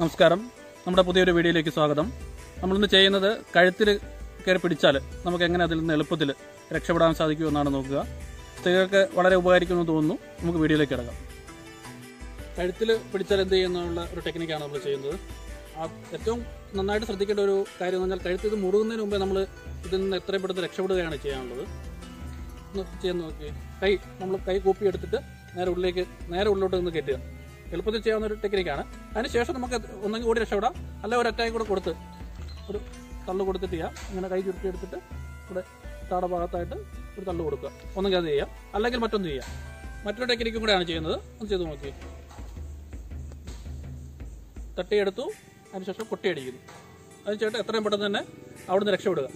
നമസ്കാരം. നമ്മുടെ പുതിയൊരു വീഡിയോയിലേക്ക് സ്വാഗതം. നമ്മളിന്ന് ചെയ്യുന്നത് കഴുത്തിൽ കയറി പിടിച്ചാൽ നമുക്ക് എങ്ങനെ അതിൽ നിന്ന് എളുപ്പത്തിൽ രക്ഷപ്പെടാൻ സാധിക്കുമെന്നാണ് നോക്കുക. സ്ത്രീകൾക്ക് വളരെ ഉപകാരിക്കുമെന്ന് തോന്നുന്നു. നമുക്ക് വീഡിയോയിലേക്ക് കിടക്കാം. കഴുത്തിൽ പിടിച്ചാൽ എന്ത് ചെയ്യുന്നുള്ള ഒരു ടെക്നിക്കാണ് നമ്മൾ ചെയ്യുന്നത്. ഏറ്റവും നന്നായിട്ട് ശ്രദ്ധിക്കേണ്ട ഒരു കാര്യം എന്ന് പറഞ്ഞാൽ കഴുത്തിൽ മുറുകുന്നതിന് മുമ്പേ നമ്മൾ ഇതിൽ നിന്ന് എത്രയും പെട്ടെന്ന് രക്ഷപ്പെടുകയാണ് ചെയ്യാനുള്ളത്. ചെയ്യാൻ നോക്കി. കൈ നമ്മൾ കൈ കൂപ്പി എടുത്തിട്ട് നേരെ ഉള്ളിലേക്ക് നേരെ ഉള്ളിലോട്ട് നിന്ന് കെട്ടുക എളുപ്പത്തിൽ ചെയ്യാവുന്ന ഒരു ടെക്നിക്കാണ്. അതിനുശേഷം നമുക്ക് ഒന്നെങ്കിൽ ഓടി രക്ഷപ്പെടാം. അല്ല ഒരു അറ്റാക്ക് കൂടെ കൊടുത്ത് ഒരു തള്ളു കൊടുത്തിട്ട് ചെയ്യാം. ഇങ്ങനെ കൈ ചുരുട്ടി എടുത്തിട്ട് ഇവിടെ താടെ ഭാഗത്തായിട്ട് ഒരു തള്ളു കൊടുക്കുക. ഒന്നെങ്കിൽ അത് ചെയ്യാം. അല്ലെങ്കിൽ മറ്റൊന്ന് ചെയ്യാം. മറ്റൊരു ടെക്നിക്കും കൂടെയാണ് ചെയ്യുന്നത്. ഒന്ന് ചെയ്ത് നോക്കി. തട്ടിയെടുത്തു. അതിനുശേഷം കൊട്ടിയടിക്കുന്നു. അതിന് ചേട്ടൻ എത്രയും പെട്ടെന്ന് തന്നെ അവിടുന്ന് രക്ഷപ്പെടുക.